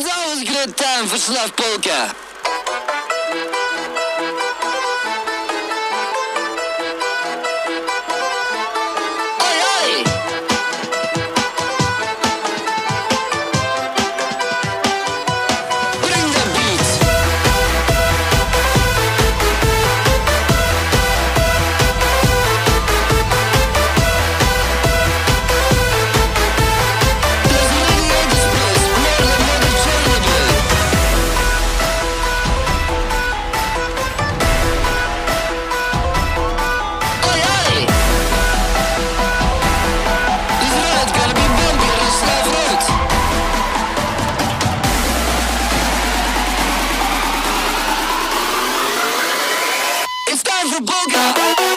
It's always a good time for soft polka. It's time for